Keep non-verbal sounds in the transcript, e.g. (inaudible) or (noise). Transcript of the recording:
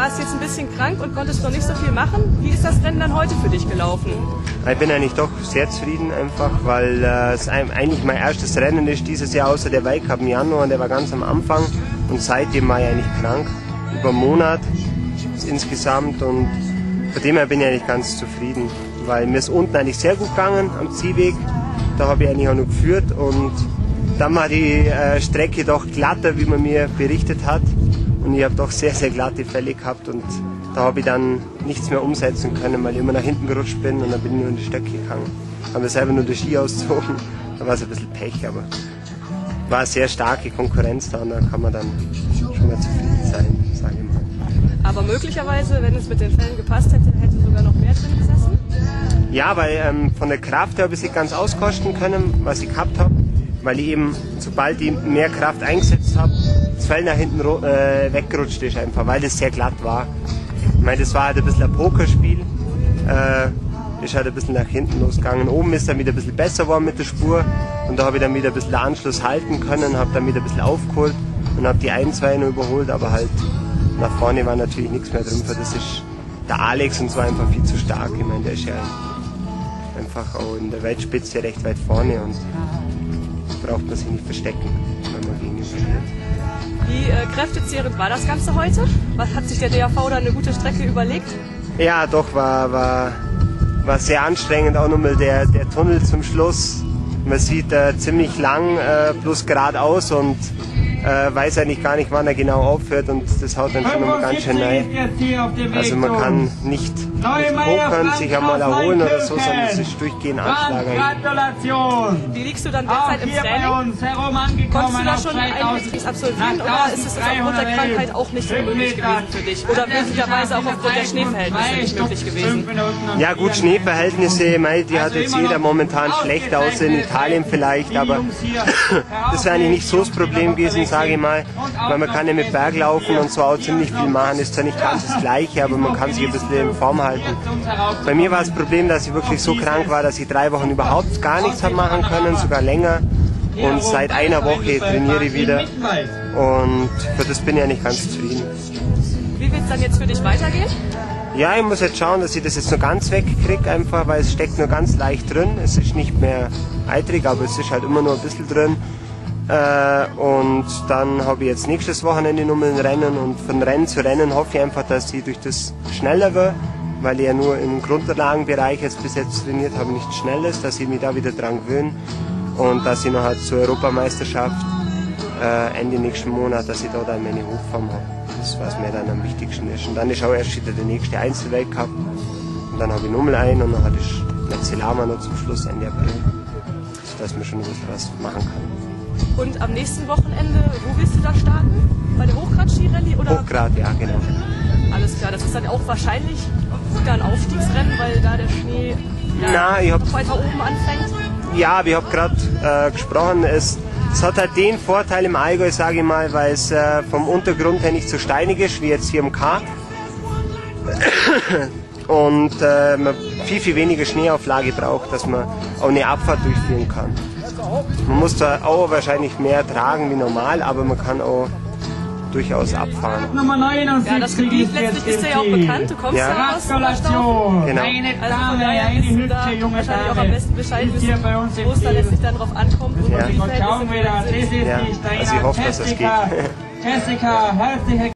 warst jetzt ein bisschen krank und konntest noch nicht so viel machen. Wie ist das Rennen dann heute für dich gelaufen? Ich bin eigentlich doch sehr zufrieden einfach, weil äh, es eigentlich mein erstes Rennen ist dieses Jahr außer der Weltcup im Januar und der war ganz am Anfang und seitdem war ich eigentlich krank, über einen Monat insgesamt und von dem her bin ich eigentlich ganz zufrieden, weil mir ist unten eigentlich sehr gut gegangen am Zielweg, da habe ich eigentlich auch noch geführt und dann war die äh, Strecke doch glatter, wie man mir berichtet hat und ich habe doch sehr, sehr glatte Fälle gehabt und da habe ich dann nichts mehr umsetzen können, weil ich immer nach hinten gerutscht bin und dann bin ich nur in die Stöcke gegangen. Habe mir selber nur die Ski ausgezogen, da war es ein bisschen Pech, aber war eine sehr starke Konkurrenz da und da kann man dann schon mal zufrieden sein, sage ich mal. Aber möglicherweise, wenn es mit den Fällen gepasst hätte, hätte sogar noch mehr drin gesessen? Ja, weil ähm, von der Kraft her habe ich sie ganz auskosten können, was ich gehabt habe, weil ich eben, sobald ich mehr Kraft eingesetzt habe, das Fell nach hinten äh, weggerutscht ist einfach, weil das sehr glatt war. Ich meine, das war halt ein bisschen ein Pokerspiel. Äh, ist halt ein bisschen nach hinten losgegangen. Oben ist dann wieder ein bisschen besser geworden mit der Spur und da habe ich dann wieder ein bisschen Anschluss halten können, habe dann wieder ein bisschen aufgeholt und habe die ein, zwei noch überholt, aber halt nach vorne war natürlich nichts mehr drin, für das ist der Alex und zwar einfach viel zu stark. Ich meine, der ist ja einfach auch in der Weltspitze recht weit vorne und braucht man sich nicht verstecken, wenn man gegen ihn verliert. Wie äh, kräftezehrend war das Ganze heute? Was hat sich der DAV da eine gute Strecke überlegt? Ja, doch, war, war, war sehr anstrengend. Auch nochmal der, der Tunnel zum Schluss. Man sieht äh, ziemlich lang, äh, plus geradeaus und äh, weiß eigentlich gar nicht, wann er genau aufhört und das haut dann schon mal ganz schön rein. Also man kann nicht, nicht pokern, sich einmal erholen oder so, sondern es ist durchgehend Anschlag. Wie liegst du dann derzeit im Training? Konntest du da schon einen Betrieb absolvieren oder ist es aufgrund der Krankheit auch nicht so möglich gewesen für dich? Oder möglicherweise auch aufgrund der Schneeverhältnisse nicht möglich gewesen? Ja gut, Schneeverhältnisse, die hat jetzt jeder momentan schlecht aus, in Italien vielleicht, aber (laughs) das wäre eigentlich nicht so das Problem gewesen sage ich mal, weil man kann ja mit Berg laufen und so auch ziemlich viel machen. Ist zwar nicht ganz das Gleiche, aber man kann sich ein bisschen in Form halten. Bei mir war das Problem, dass ich wirklich so krank war, dass ich drei Wochen überhaupt gar nichts habe machen können, sogar länger. Und seit einer Woche trainiere ich wieder. Und für das bin ich eigentlich ganz zufrieden. Wie wird es dann jetzt für dich weitergehen? Ja, ich muss jetzt schauen, dass ich das jetzt nur ganz wegkriege, einfach weil es steckt nur ganz leicht drin. Es ist nicht mehr eitrig, aber es ist halt immer nur ein bisschen drin. Äh, und dann habe ich jetzt nächstes Wochenende nochmal ein Rennen und von Rennen zu Rennen hoffe ich einfach, dass ich durch das schneller wird, weil ich ja nur im Grundlagenbereich jetzt bis jetzt trainiert habe, nicht schnell ist, dass ich mich da wieder dran gewöhne und dass ich noch halt zur Europameisterschaft äh, Ende nächsten Monat, dass ich da dann meine Hochform habe. Das was mir dann am wichtigsten ist. Und dann ist auch erst wieder der nächste Einzelweltcup und dann habe ich nochmal einen und dann hat ich letzte Lama noch zum Schluss Ende April, sodass man schon was machen kann. Und am nächsten Wochenende, wo willst du da starten? Bei der Hochgrad-Ski-Rallye? Hochgrad, ja, genau. Alles klar, das ist dann auch wahrscheinlich wieder ein Aufstiegsrennen, weil da der Schnee ja, Na, ich hab, weiter oben anfängt. Ja, aber ich habe gerade äh, gesprochen, es, es hat halt den Vorteil im Allgäu, sage ich mal, weil es äh, vom Untergrund her nicht so steinig ist wie jetzt hier im K. Und äh, man viel, viel weniger Schneeauflage braucht, dass man auch eine Abfahrt durchführen kann. Man muss da auch wahrscheinlich mehr tragen wie normal, aber man kann auch durchaus abfahren. Ja, das Gebiet letztlich ist ja auch bekannt. Du kommst ja, ja aus Oberstaufen. Genau. Also von daher wissen du da wahrscheinlich auch am besten Bescheid wissen, wo es da letztlich dann drauf ankommt und ja. ja. Also ich hoffe, dass das geht. (laughs)